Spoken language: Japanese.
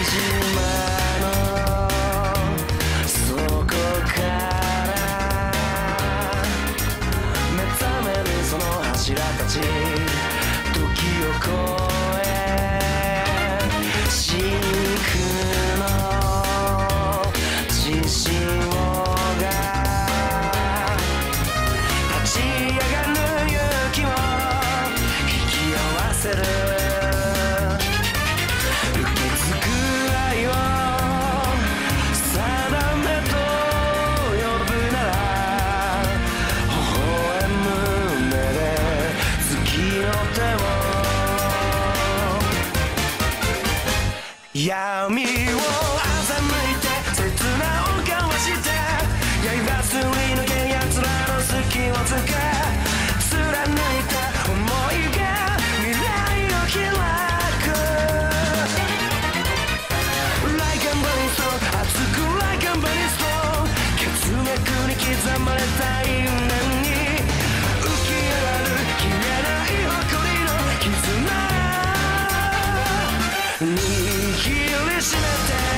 「その柱たち」闇を欺いて刹那を交わして刃すり抜け奴らの隙をつけ貫いた想いが未来を開く。Like a burning soul 熱く Like a burning soul 血脈に刻まれた因縁に浮き上がる消えない誇りの絆 here that